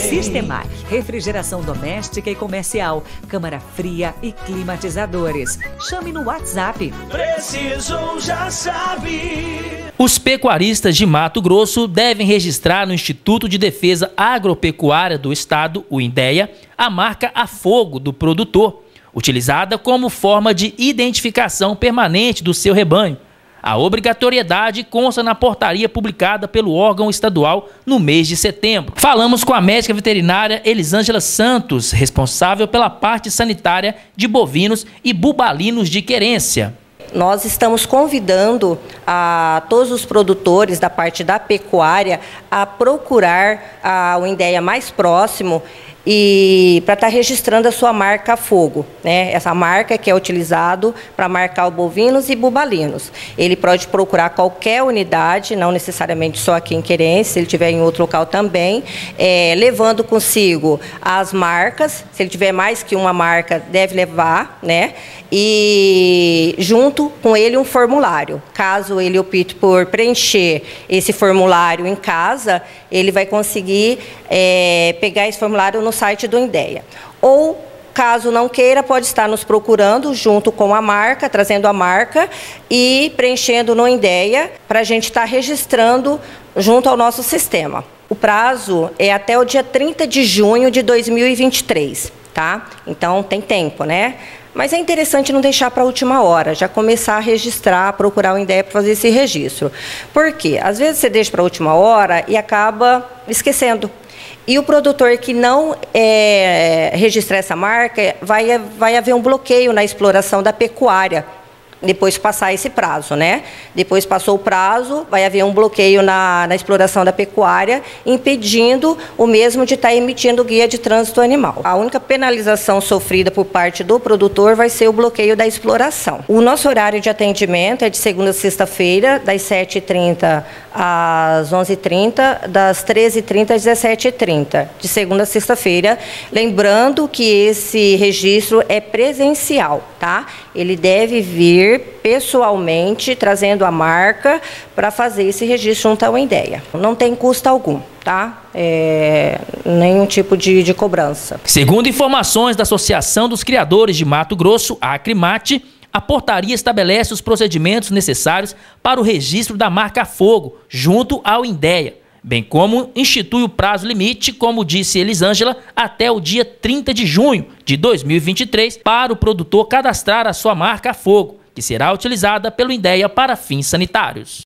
Sistemar, refrigeração doméstica e comercial, câmara fria e climatizadores. Chame no WhatsApp. Precisou, já sabe. Os pecuaristas de Mato Grosso devem registrar no Instituto de Defesa Agropecuária do Estado, o INDEA, a marca a fogo do produtor, utilizada como forma de identificação permanente do seu rebanho a obrigatoriedade consta na portaria publicada pelo órgão estadual no mês de setembro. Falamos com a médica veterinária Elisângela Santos, responsável pela parte sanitária de bovinos e bubalinos de querência. Nós estamos convidando a todos os produtores da parte da pecuária a procurar a, o INDEA mais próximo e para estar tá registrando a sua marca fogo, né? Essa marca que é utilizado para marcar o bovinos e bubalinos. Ele pode procurar qualquer unidade, não necessariamente só aqui em Querência, se ele tiver em outro local também, é, levando consigo as marcas. Se ele tiver mais que uma marca, deve levar, né? E junto com ele um formulário. Caso ele opte por preencher esse formulário em casa, ele vai conseguir é, pegar esse formulário no no site do INDEA. Ou Caso não queira, pode estar nos procurando junto com a marca, trazendo a marca e preenchendo no INDEA para a gente estar registrando junto ao nosso sistema. O prazo é até o dia 30 de junho de 2023, tá? Então tem tempo, né? Mas é interessante não deixar para a última hora, já começar a registrar, procurar o INDEA para fazer esse registro. Por quê? Às vezes você deixa para a última hora e acaba esquecendo. E o produtor que não é, registrar essa marca, vai, vai haver um bloqueio na exploração da pecuária depois passar esse prazo, né? Depois passou o prazo, vai haver um bloqueio na, na exploração da pecuária, impedindo o mesmo de estar tá emitindo guia de trânsito animal. A única penalização sofrida por parte do produtor vai ser o bloqueio da exploração. O nosso horário de atendimento é de segunda a sexta-feira, das 7h30 às 11h30, das 13h30 às 17h30, de segunda a sexta-feira. Lembrando que esse registro é presencial, tá? Ele deve vir pessoalmente, trazendo a marca para fazer esse registro junto ao INDEA. Não tem custo algum, tá? É, nenhum tipo de, de cobrança. Segundo informações da Associação dos Criadores de Mato Grosso, a Acrimate, a portaria estabelece os procedimentos necessários para o registro da marca Fogo, junto ao INDEA bem como institui o prazo limite, como disse Elisângela, até o dia 30 de junho de 2023 para o produtor cadastrar a sua marca fogo, que será utilizada pelo INDEA para fins sanitários.